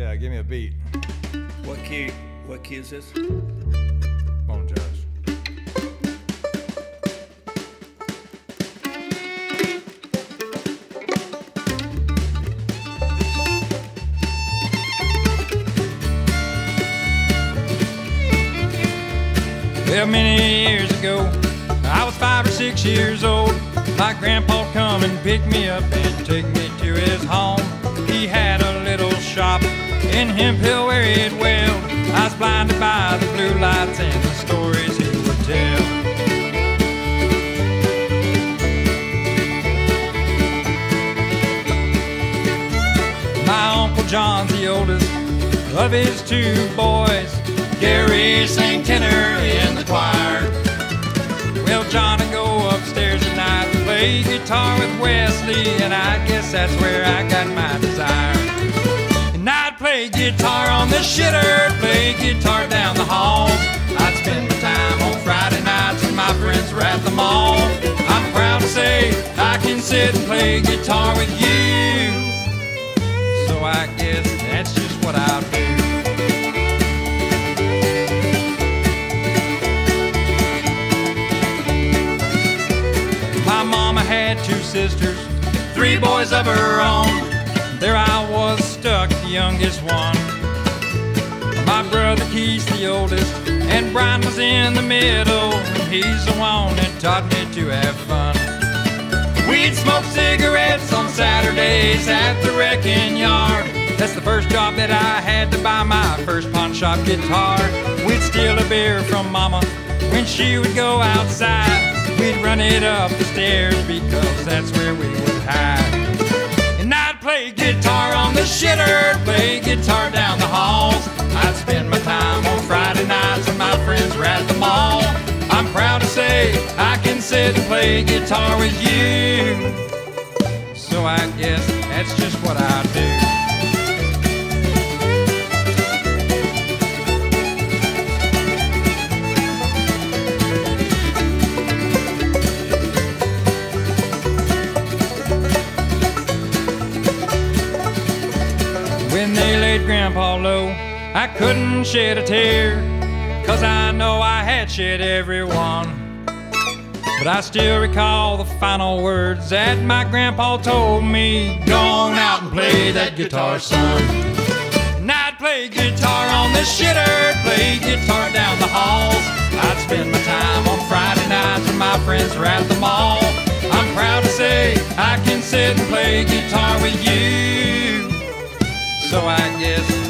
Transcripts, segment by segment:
Yeah, give me a beat. What key? What key is this? Come on, Josh. Well, many years ago, I was five or six years old. My grandpa'd come and pick me up and take me to his home. He had a little shop in Hemp Hill where he'd weld. I was blinded by the blue lights and the stories he would tell. My Uncle John's the oldest of his two boys. Gary sang tenor in the choir. Well, John would go upstairs at night and play guitar with Wesley, and I guess that's where I got my desire. Play guitar on the shitter, play guitar down the halls. I'd spend my time on Friday nights when my friends were at the mall. I'm proud to say I can sit and play guitar with you. So I guess that's just what I'll do. My mama had two sisters, three boys of her own. There I was stuck, the youngest one. My brother Keith's the oldest, and Brian was in the middle. He's the one that taught me to have fun. We'd smoke cigarettes on Saturdays at the wrecking yard. That's the first job that I had to buy my first pawn shop guitar. We'd steal a beer from Mama when she would go outside. We'd run it up the stairs because that's where we would hide. Play guitar on the shitter, play guitar down the halls. I'd spend my time on Friday nights when my friends were at the mall. I'm proud to say I can sit and play guitar with you. So I guess that's just what I do. Grandpa low, I couldn't shed a tear, cause I know I had shed every one. But I still recall the final words that my grandpa told me Go on out and play that guitar, son. And I'd play guitar on the shitter, play guitar down the halls. I'd spend my time on Friday nights when my friends were at the mall. I'm proud to say I can sit and play guitar with you. So I just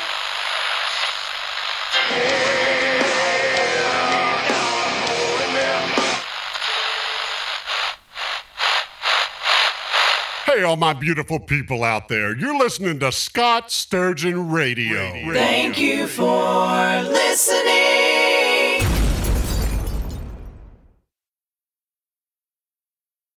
Hey, all my beautiful people out there. You're listening to Scott Sturgeon Radio. Radio. Thank you for listening.